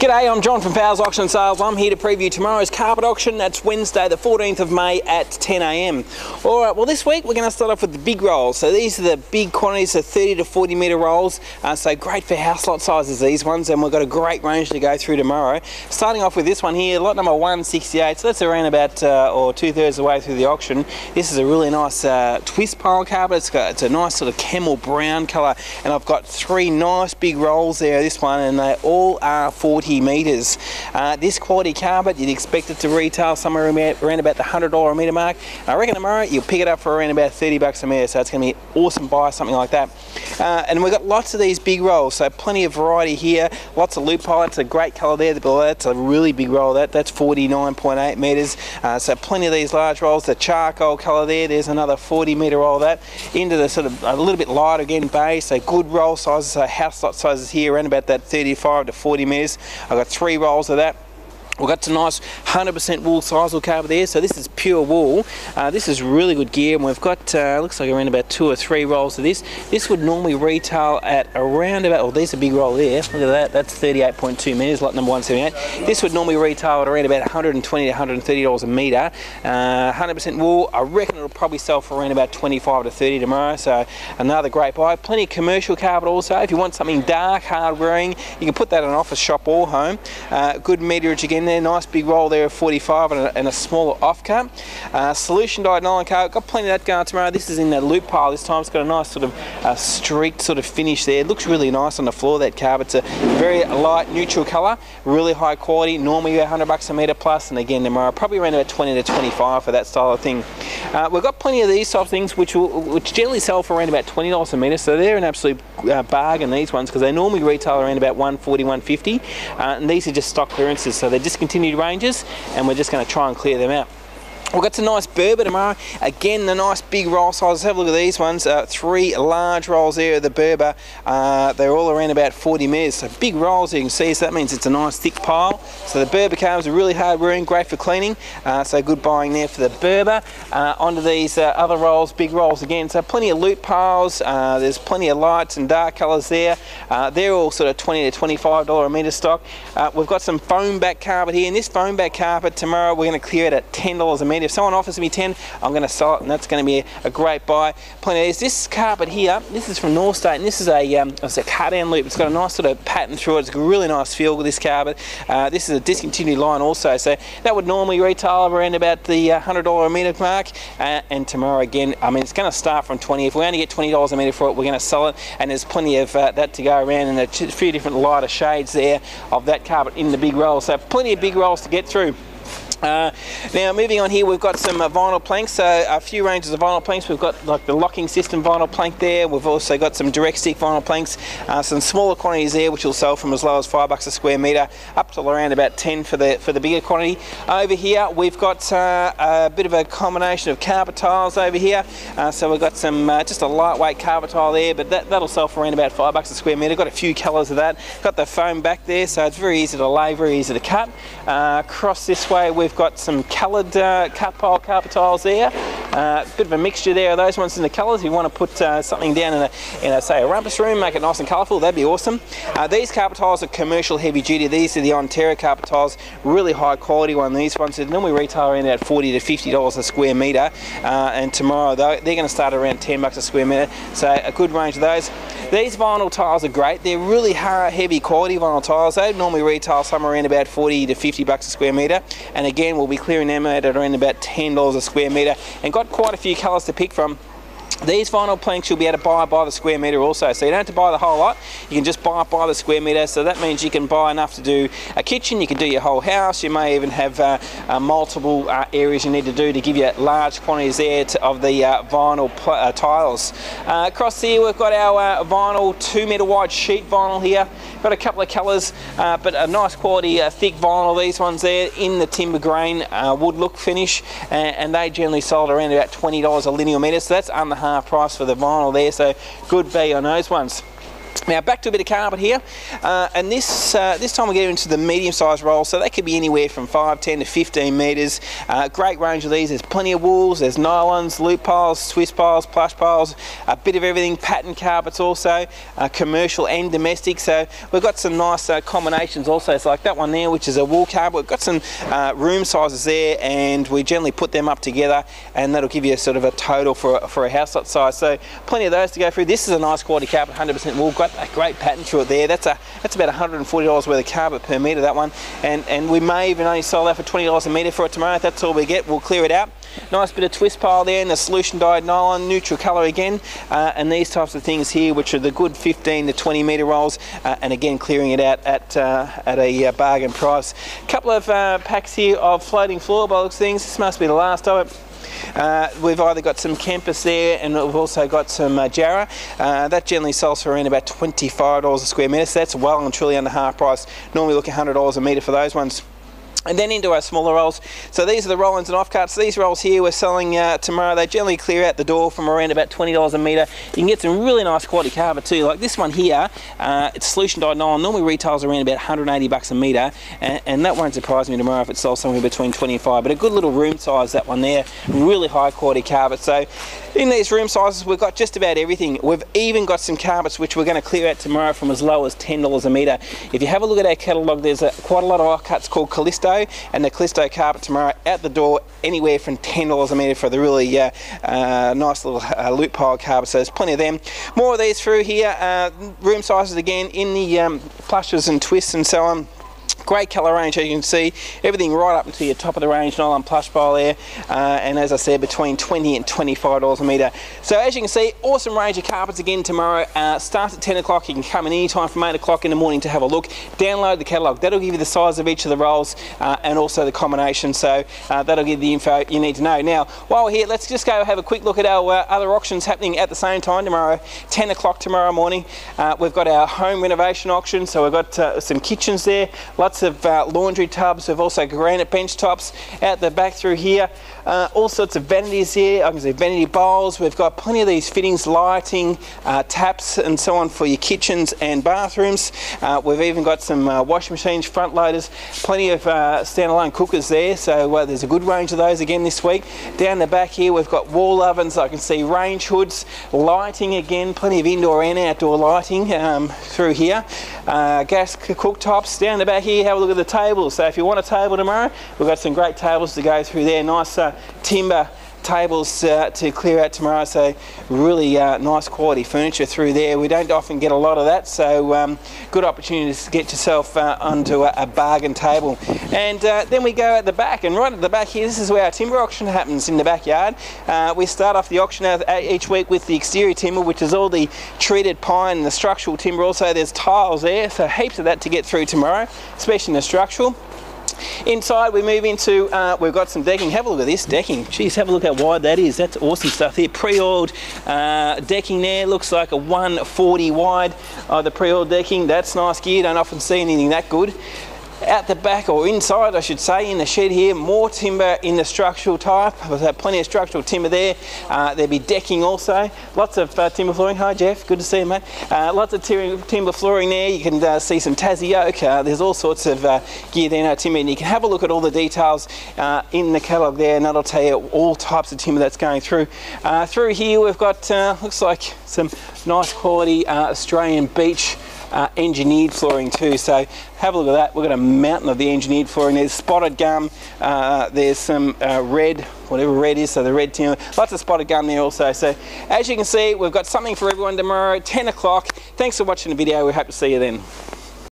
G'day, I'm John from Fowles Auction Sales. I'm here to preview tomorrow's carpet auction. That's Wednesday, the 14th of May at 10am. All right, well, this week we're going to start off with the big rolls. So these are the big quantities, the 30 to 40 metre rolls. Uh, so great for house lot sizes, these ones, and we've got a great range to go through tomorrow. Starting off with this one here, lot number 168. So that's around about, uh, or two thirds of the way through the auction. This is a really nice uh, twist pile carpet. It's got it's a nice sort of camel brown colour, and I've got three nice big rolls there, this one, and they all are 40 metres. Uh, this quality carpet, you'd expect it to retail somewhere around about the $100 a metre mark. I reckon tomorrow you'll pick it up for around about 30 bucks a metre, so it's going to be an awesome buy, something like that. Uh, and we've got lots of these big rolls, so plenty of variety here. Lots of loop pile. It's a great colour there. That's a really big roll. That that's 49.8 metres. Uh, so plenty of these large rolls. The charcoal colour there. There's another 40 metre roll. That into the sort of a little bit lighter again base. So good roll sizes. So house lot sizes here around about that 35 to 40 metres. I've got three rolls of that. We've got some nice 100% wool sisal carpet there, so this is pure wool. Uh, this is really good gear, and we've got, uh, looks like around about two or three rolls of this. This would normally retail at around about, oh, there's a big roll there. Look at that, that's 38.2 metres, lot number 178. This would normally retail at around about 120 to 130 dollars a metre. 100% uh, wool, I reckon it'll probably sell for around about 25 to 30 tomorrow, so another great buy. Plenty of commercial carpet also. If you want something dark, hard wearing, you can put that in an office shop or home. Uh, good meterage again there, nice big roll there of 45 and a, and a smaller off cut. Uh, solution dyed nylon carpet, got plenty of that going tomorrow. This is in the loop pile this time. It's got a nice sort of uh, streaked sort of finish there. It looks really nice on the floor, that carpet. It's a very light neutral colour, really high quality. Normally 100 bucks a metre plus, and again tomorrow probably around about 20 to 25 for that style of thing. Uh, we've got plenty of these type of things which will, which generally sell for around about $20 a metre, so they're an absolute uh, bargain these ones because they normally retail around about 140 150 uh, and these are just stock clearances so they're discontinued ranges and we're just going to try and clear them out. We've got some nice Berber tomorrow. Again, the nice big roll sizes. Have a look at these ones. Uh, three large rolls there of the Berber. Uh, they're all around about 40 metres. So big rolls you can see. So that means it's a nice thick pile. So the Berber carbs are really hard wearing, great for cleaning. Uh, so good buying there for the Berber. Uh, onto these uh, other rolls, big rolls again. So plenty of loop piles. Uh, there's plenty of lights and dark colours there. they're all sort of 20 to $25 a metre stock. we've got some foam back carpet here. And this foam back carpet tomorrow we're going to clear it at $10 a metre if someone offers me 10, I'm going to sell it, and that's going to be a, great buy. Plenty of these. This carpet here, this is from North State, and this is a, um, it's a cut-down loop. It's got a nice sort of pattern through it. It's a really nice feel with this carpet. Uh, this is a discontinued line also, so that would normally retail around about the uh, $100 a metre mark. Uh, and tomorrow again, I mean, it's going to start from 20. If we only get $20 a metre for it, we're going to sell it, and there's plenty of uh, that to go around, and a few different lighter shades there of that carpet in the big roll. So plenty of big rolls to get through. Uh, now moving on here we've got some uh, vinyl planks. So a few ranges of vinyl planks. We've got like the locking system vinyl plank there. We've also got some direct stick vinyl planks. Uh, some smaller quantities there which will sell from as low as five bucks a square meter up to around about 10 for the for the bigger quantity. Over here we've got uh, a bit of a combination of carpet tiles over here. Uh, so we've got some just a lightweight carpet tile there but that, that'll sell for around about five bucks a square meter. Got a few colors of that. Got the foam back there so it's very easy to lay very easy to cut. Across this way we've got some coloured uh, pile carpet tiles there. Uh, bit of a mixture there of those ones in the colours. If you want to put uh, something down in a, in a, say, a rumpus room, make it nice and colourful, that'd be awesome. Uh, these carpet tiles are commercial heavy duty. These are the Ontario carpet tiles, really high quality one. These ones are normally retail around about 40 to $50 a square metre. Uh, and tomorrow, though, they're going to start around 10 bucks a square metre. So a good range of those. These vinyl tiles are great. They're really hard, heavy quality vinyl tiles. They normally retail somewhere around about 40 to 50 bucks a square metre. And again, we'll be clearing them out at around about $10 a square metre. And got quite a few colours to pick from. These vinyl planks you'll be able to buy by the square metre also, so you don't have to buy the whole lot, you can just buy by the square metre, so that means you can buy enough to do a kitchen, you can do your whole house, you may even have uh, uh, multiple uh, areas you need to do to give you large quantities there to, of the uh, vinyl uh, tiles. Uh, across here we've got our vinyl 2 metre wide sheet vinyl here, got a couple of colours, but a nice quality thick vinyl, these ones there in the timber grain wood look finish, and, and they generally sold around about $20 a linear metre, so that's under half price for the vinyl there, so good value on those ones. Now back to a bit of carpet here, uh, and this uh, this time we get into the medium-sized rolls, so they could be anywhere from 5, 10 to 15 metres. Uh, great range of these. There's plenty of wools, there's nylons, loop piles, twist piles, plush piles, a bit of everything. Pattern carpets also, uh, commercial and domestic. So we've got some nice uh, combinations also. It's like that one there, which is a wool carpet. We've got some uh, room sizes there, and we generally put them up together, and that'll give you a sort of a total for for a house lot size. So plenty of those to go through. This is a nice quality carpet, 100% wool. A great pattern to it there. That's a that's about $140 worth of carpet per metre, that one. And and we may even only sell that for $20 a metre for it tomorrow. If that's all we get, we'll clear it out. Nice bit of twist pile there and the solution dyed nylon, neutral colour again. Uh, and these types of things here, which are the good 15 to 20 metre rolls. Uh, and again, clearing it out at, uh, at a uh, bargain price. A couple of uh, packs here of floating floor floorbox things. This must be the last of it. Uh, we've either got some Kempas there and we've also got some uh, Jarrah. Uh, that generally sells for around about $25 a square metre, so that's well and truly under half price. Normally look at $100 a metre for those ones. And then into our smaller rolls. So these are the roll-ins and offcuts. These rolls here we're selling uh, tomorrow. They generally clear out the door from around about $20 a metre. You can get some really nice quality carpet too. Like this one here, uh, it's solution dyed nylon. Normally retails around about 180 bucks a metre. And, and, that won't surprise me tomorrow if it sells somewhere between 25. But a good little room size, that one there. Really high quality carpet. So in these room sizes, we've got just about everything. We've even got some carpets which we're going to clear out tomorrow from as low as $10 a metre. If you have a look at our catalogue, there's a, quite a lot of cuts called Callisto and the Callisto carpet tomorrow at the door anywhere from $10 a metre for the really uh, uh, nice little uh, loop pile carpet so there's plenty of them more of these through here uh, room sizes again in the um, plushes and twists and so on Great colour range as you can see, everything right up into your top of the range nylon plush pile there, uh, and as I said, between 20 and $25 a metre. So as you can see, awesome range of carpets again tomorrow. Uh, starts at 10 o'clock, you can come in any time from 8 o'clock in the morning to have a look. Download the catalogue, that'll give you the size of each of the rolls uh, and also the combination, so uh, that'll give you the info you need to know. Now, while we're here, let's just go have a quick look at our uh, other auctions happening at the same time tomorrow, 10 o'clock tomorrow morning. Uh, we've got our home renovation auction, so we've got some kitchens there, lots of uh, laundry tubs. We've also granite bench tops out the back through here. Uh, all sorts of vanities here. I can see vanity bowls. We've got plenty of these fittings, lighting, uh, taps and so on for your kitchens and bathrooms. Uh, we've even got some uh, washing machines, front loaders, plenty of uh, standalone cookers there. So there's a good range of those again this week. Down the back here we've got wall ovens. I can see range hoods, lighting again, plenty of indoor and outdoor lighting um, through here. gas cooktops. Down the back here, have a look at the tables. So if you want a table tomorrow, we've got some great tables to go through there. Nice uh, timber tables uh, to clear out tomorrow so really uh, nice quality furniture through there. We don't often get a lot of that so um, good opportunity to get yourself uh, onto a, a, bargain table. And uh, then we go at the back and right at the back here this is where our timber auction happens in the backyard. Uh, we start off the auction each week with the exterior timber which is all the treated pine and the structural timber also there's tiles there so heaps of that to get through tomorrow especially in the structural Inside we move into, uh, we've got some decking. Have a look at this decking. Jeez, have a look how wide that is. That's awesome stuff here. Pre-oiled uh, decking there. Looks like a 140 wide. Uh, the pre-oiled decking. That's nice gear. Don't often see anything that good out the back or inside I should say in the shed here more timber in the structural type. Had plenty of structural timber there. Uh, there'll be decking also. Lots of uh, timber flooring. Hi Jeff. Good to see you mate. Uh, lots of timber flooring there. You can uh, see some Tassie oak. Uh, there's all sorts of uh, gear there now timber. And you can have a look at all the details in the catalogue there and that'll tell you all types of timber that's going through. Through here we've got looks like some nice quality Australian beech uh, engineered flooring too. So have a look at that. We've got a mountain of the engineered flooring. There's spotted gum. Uh, there's some uh, red, whatever red is, so the red timber. Lots of spotted gum there also. So as you can see, we've got something for everyone tomorrow, 10 o'clock. Thanks for watching the video. We hope to see you then.